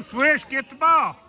Swish. Get the ball.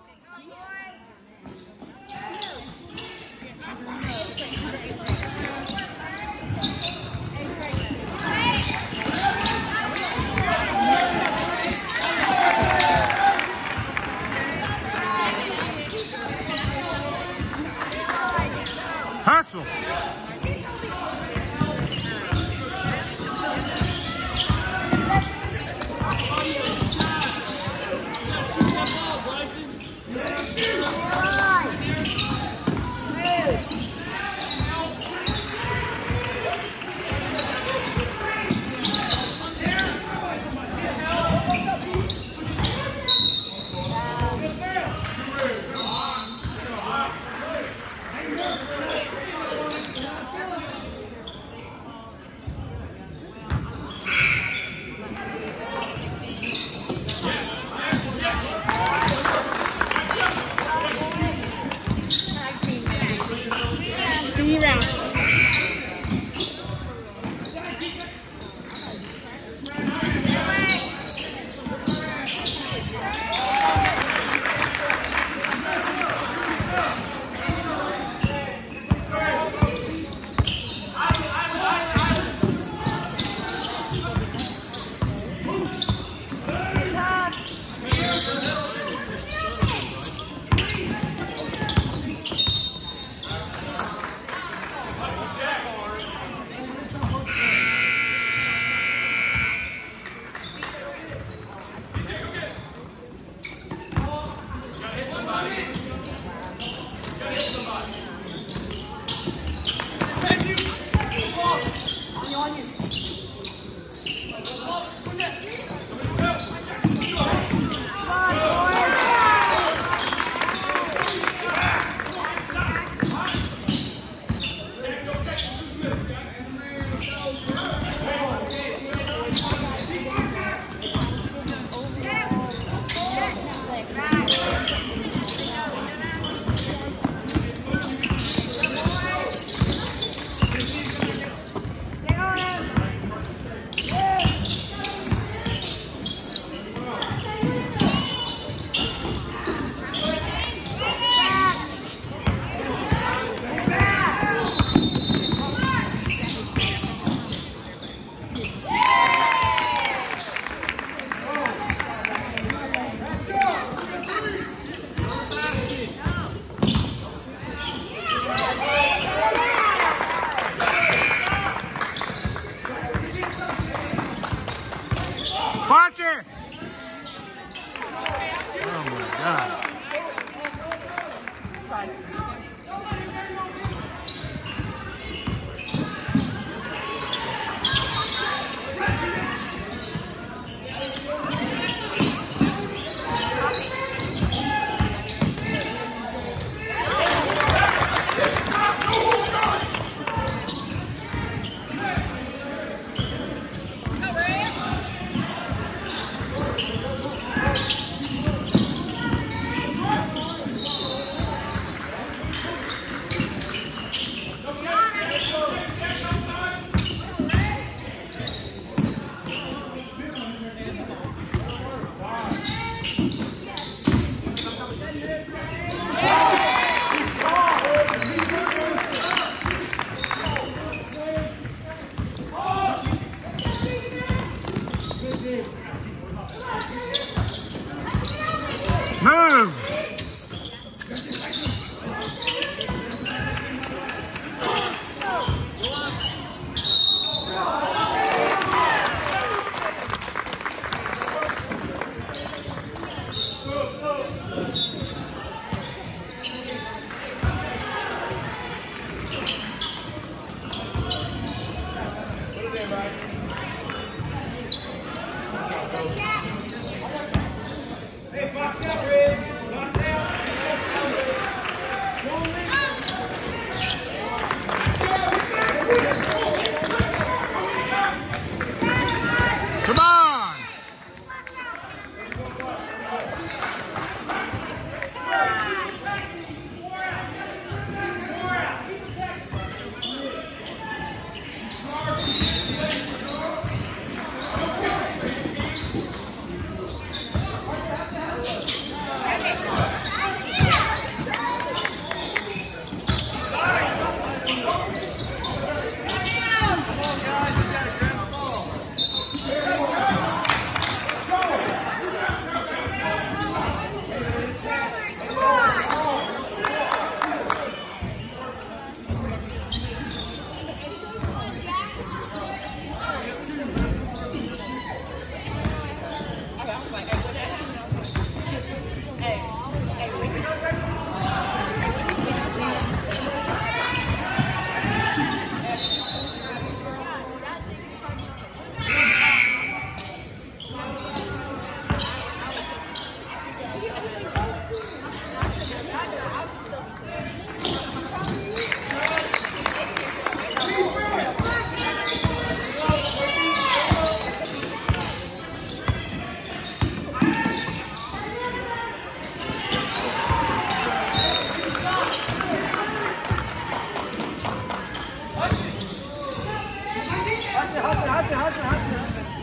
हाथ में हाथ में